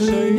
say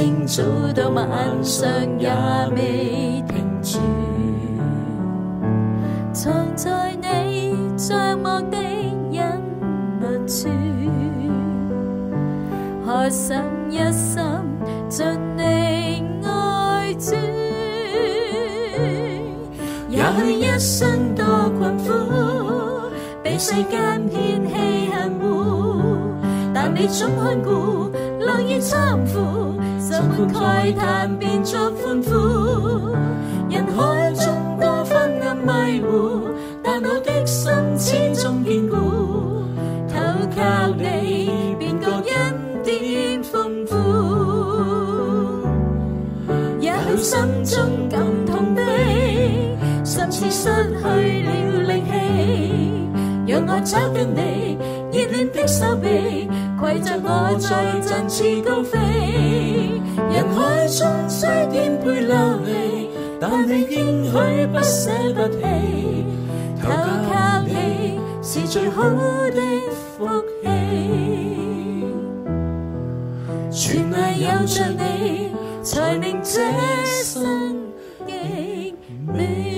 清早到晚上也未停住，藏在你寂寞的隐密处，何想一生尽力爱住，也许一生多困苦，被世间偏弃恨负，但你总看顾，乐意搀扶。将满慨叹变作欢呼，人海中多昏暗迷糊，但我的心始终坚固。投靠你，便觉恩典丰富。也许心中感痛的，甚至失去了力气，让我找紧你热暖的手臂，携着我再振翅高飞。人海中虽颠沛流离，但你应许不舍不弃，投靠你是最好的福气。全赖有着你，才令这生极美。